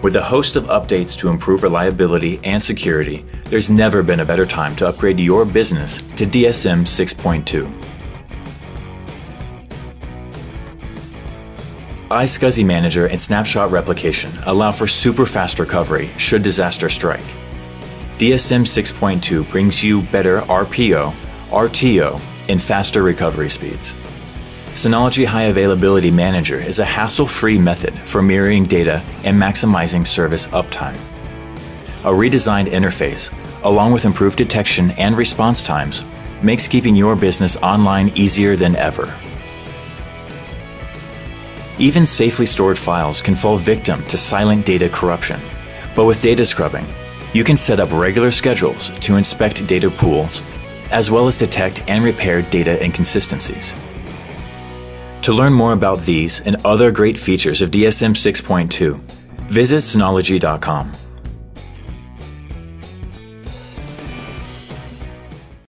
With a host of updates to improve reliability and security, there's never been a better time to upgrade your business to DSM 6.2. iSCSI Manager and Snapshot Replication allow for super fast recovery should disaster strike. DSM 6.2 brings you better RPO, RTO, and faster recovery speeds. Synology High Availability Manager is a hassle-free method for mirroring data and maximizing service uptime. A redesigned interface, along with improved detection and response times, makes keeping your business online easier than ever. Even safely stored files can fall victim to silent data corruption, but with data scrubbing, you can set up regular schedules to inspect data pools, as well as detect and repair data inconsistencies. To learn more about these and other great features of DSM 6.2, visit Synology.com.